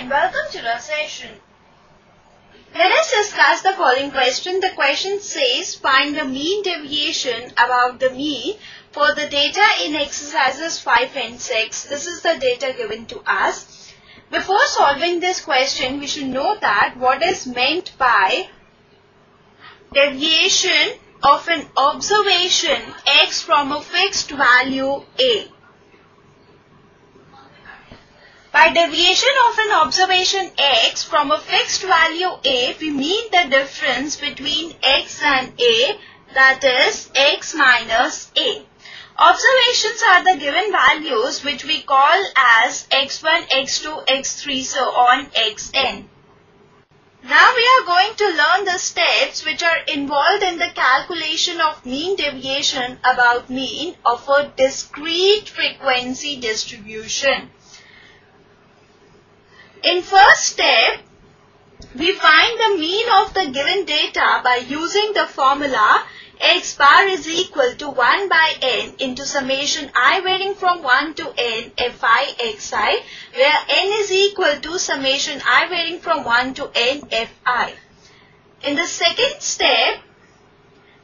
and welcome to the session. Let us discuss the following question. The question says find the mean deviation about the mean for the data in exercises 5 and 6. This is the data given to us. Before solving this question, we should know that what is meant by deviation of an observation x from a fixed value a. By deviation of an observation x from a fixed value a, we mean the difference between x and a, that is x minus a. Observations are the given values which we call as x1, x2, x3, so on xn. Now we are going to learn the steps which are involved in the calculation of mean deviation about mean of a discrete frequency distribution. In first step, we find the mean of the given data by using the formula x bar is equal to 1 by n into summation i varying from 1 to n fi xi where n is equal to summation i varying from 1 to n fi. In the second step,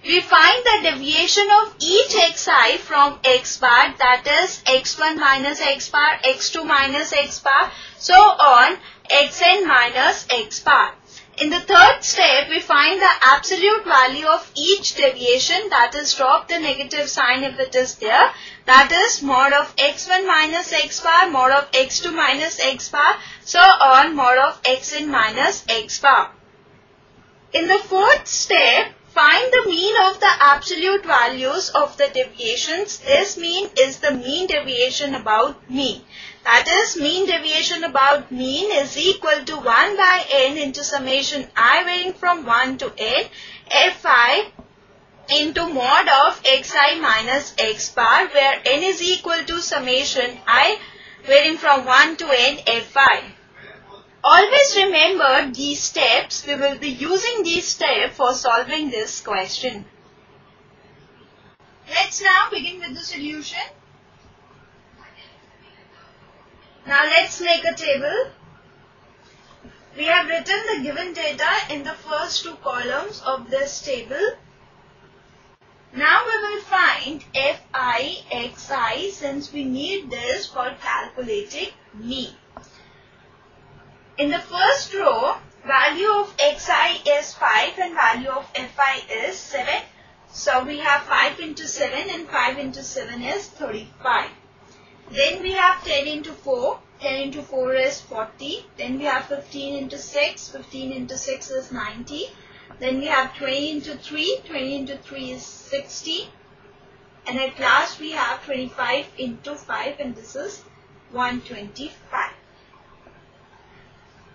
we find the deviation of each xi from x bar that is x1 minus x bar, x2 minus x bar, so on xn minus x bar. In the third step, we find the absolute value of each deviation that is drop the negative sign if it is there. That is mod of x1 minus x bar, mod of x2 minus x bar, so on mod of xn minus x bar. In the fourth step, Find the mean of the absolute values of the deviations. This mean is the mean deviation about mean. That is mean deviation about mean is equal to 1 by n into summation i varying from 1 to n fi into mod of xi minus x bar where n is equal to summation i varying from 1 to n fi. Always remember these steps. We will be using these steps for solving this question. Let's now begin with the solution. Now let's make a table. We have written the given data in the first two columns of this table. Now we will find Fi, Xi since we need this for calculating mean. In the first row, value of xi is 5 and value of fi is 7. So we have 5 into 7 and 5 into 7 is 35. Then we have 10 into 4. 10 into 4 is 40. Then we have 15 into 6. 15 into 6 is 90. Then we have 20 into 3. 20 into 3 is 60. And at last we have 25 into 5 and this is 125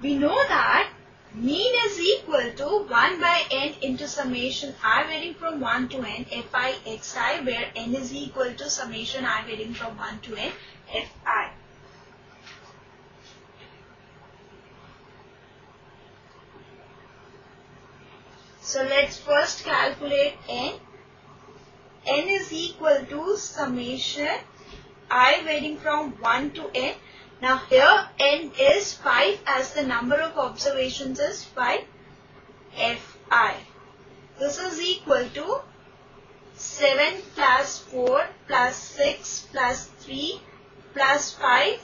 we know that mean is equal to 1 by n into summation i varying from 1 to n fi xi where n is equal to summation i varying from 1 to n fi. So let's first calculate n. n is equal to summation i varying from 1 to n now here n is 5 as the number of observations is 5 fi. This is equal to 7 plus 4 plus 6 plus 3 plus 5.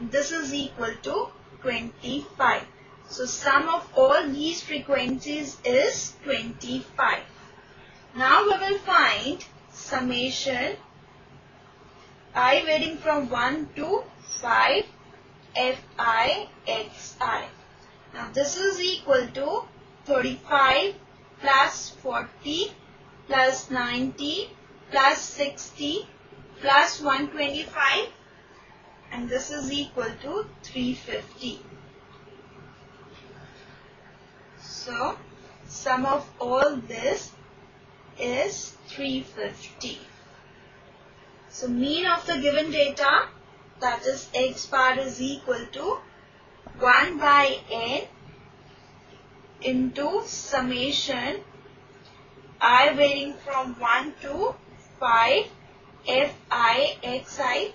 This is equal to 25. So sum of all these frequencies is 25. Now we will find summation i varying from 1 to 5 fi xi. Now this is equal to 35 plus 40 plus 90 plus 60 plus 125 and this is equal to 350. So sum of all this is 350. So mean of the given data that is x bar is equal to 1 by n into summation i varying from 1 to 5 fi xi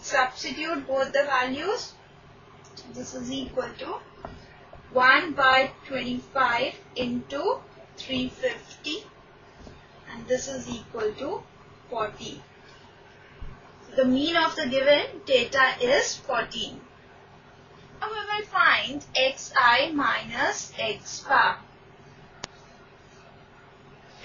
substitute both the values. This is equal to 1 by 25 into 350 and this is equal to 40. The mean of the given data is 14. Now we will find xi minus x bar.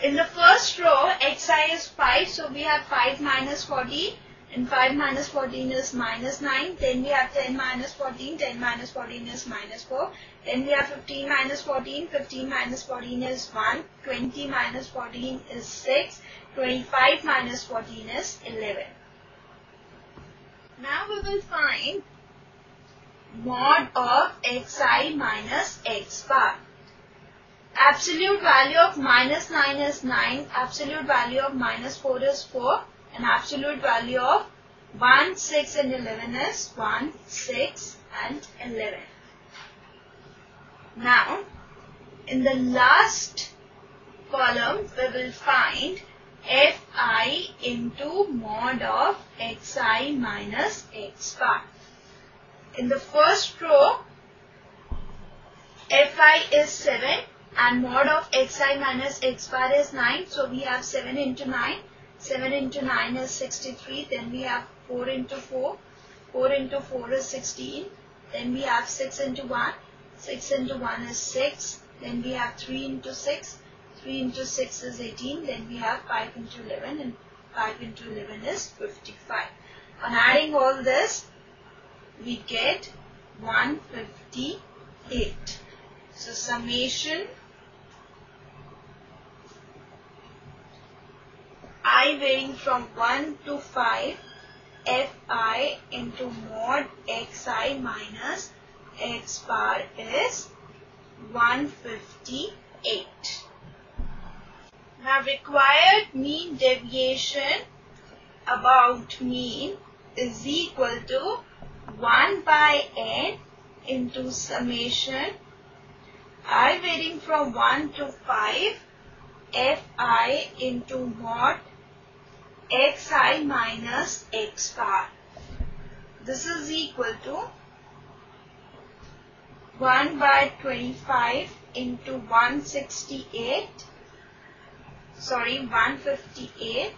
In the first row, xi is 5, so we have 5 minus 14, and 5 minus 14 is minus 9. Then we have 10 minus 14, 10 minus 14 is minus 4. Then we have 15 minus 14, 15 minus 14 is 1. 20 minus 14 is 6. 25 minus 14 is 11. Now we will find mod of xi minus x bar. Absolute value of minus 9 is 9, absolute value of minus 4 is 4 and absolute value of 1, 6 and 11 is 1, 6 and 11. Now, in the last column, we will find fi into mod of xi minus x bar. In the first row, fi is 7 and mod of xi minus x bar is 9. So we have 7 into 9. 7 into 9 is 63. Then we have 4 into 4. 4 into 4 is 16. Then we have 6 into 1. 6 into 1 is 6. Then we have 3 into 6. 3 into 6 is 18. Then we have 5 into 11 and 5 into 11 is 55. On adding all this, we get 158. So summation i varying from 1 to 5 fi into mod xi minus x bar is 158. Now required mean deviation about mean is equal to 1 by n into summation i varying from 1 to 5 fi into mod xi minus x bar. This is equal to 1 by 25 into 168 sorry 158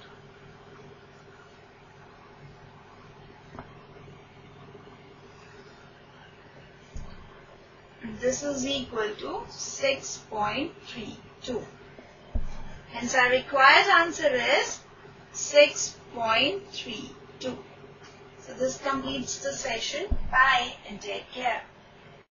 this is equal to 6.32 hence our required answer is 6.32 so this completes the session. Bye and take care